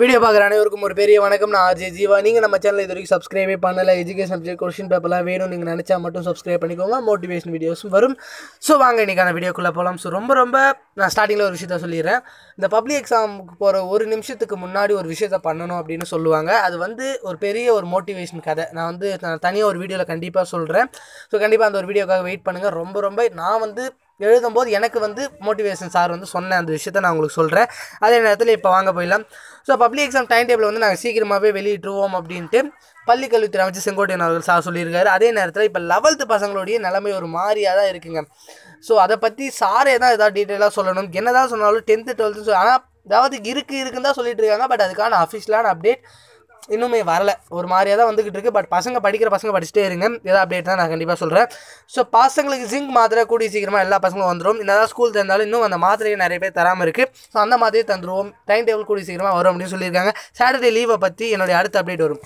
Video பார்க்குற அனைவருக்கும் ஒரு பெரிய வணக்கம். நான் ஆர்ஜே ஜீவா. நீங்கள் நம்ம சேனல் இது வரைக்கும் சப்ஸ்கிரைபே பண்ணல எஜுகேஷன் சப்ஜெக்ட் கொஸ்டின் பேப்பர்லாம் வேணும் நீங்கள் நினச்சா மட்டும் சப்ஸ்கிரைப் பண்ணிக்கோங்க. மோட்டிவேஷன் வீடியோஸும் வரும். ஸோ வாங்க இன்றைக்கான வீடியோக்குள்ளே போகலாம் ஸோ ரொம்ப ரொம்ப நான் ஸ்டார்டிங்கில் ஒரு விஷயத்த சொல்லிடுறேன். இந்த பப்ளிக் எக்ஸாமுக்கு போகிற ஒரு நிமிஷத்துக்கு முன்னாடி ஒரு விஷயத்த பண்ணணும் அப்படின்னு சொல்லுவாங்க. அது வந்து ஒரு பெரிய ஒரு மோட்டிவேஷன் கதை. நான் வந்து நான் தனியாக ஒரு வீடியோவில் கண்டிப்பாக சொல்கிறேன் ஸோ கண்டிப்பாக அந்த ஒரு வீடியோக்காக வெயிட் பண்ணுங்கள் ரொம்ப ரொம்ப நான் வந்து எழுதும்போது எனக்கு வந்து மோட்டிவேஷன் சார் வந்து சொன்ன அந்த விஷயத்த நான் உங்களுக்கு சொல்கிறேன் அதே நேரத்தில் இப்போ வாங்க போயிடலாம். So public exam time table வந்து நாங்கள் சீக்கிரமாகவே வெளியிட்டுருவோம் அப்படின்ட்டு பள்ளிக்கல்வித்துறை அமைச்சர் செங்கோட்டையன் அவர்கள் சார் சொல்லியிருக்காரு. அதே நேரத்தில் இப்போ லெவல்த்து பசங்களுடைய நிலைமை ஒரு மாதிரியாக தான் இருக்குங்க. ஸோ அதை பற்றி சாரே தான் ஏதாவது டீட்டெயிலாக சொல்லணும். என்ன தான் சொன்னாலும் டென்த்து டுவெல்த்து ஆனால் அதாவது இருக்குது இருக்குன்னு தான் சொல்லிட்டு இருக்காங்க. பட் அதுக்கான அஃபிஷியலான அப்டேட் இன்னுமே வரல. ஒரு மாதிரியாக தான் வந்துக்கிட்டு இருக்கு. பட் பசங்க படிக்கிற பசங்க படிச்சுட்டே இருங்க. ஏதாவது அப்டேட் தான் நான் கண்டிப்பாக சொல்கிறேன் ஸோ பசங்களுக்கு ஜிங்க் மாத்திரை கூடிய சீக்கிரமாக எல்லா பசங்களும் வந்துடும் என்னதான் ஸ்கூல் தந்தாலும் இன்னும் அந்த மாத்திரையை நிறைய பேர் தராமல் இருக்குது ஸோ அந்த மாதிரியே தந்துடுவோம் டைம் டேபிள் கூடிய சீக்கிரமாக வரும் அப்படின்னு சொல்லியிருக்காங்க. சாட்டர்டே லீவை பற்றி என்னுடைய அடுத்த அப்டேட் வரும்.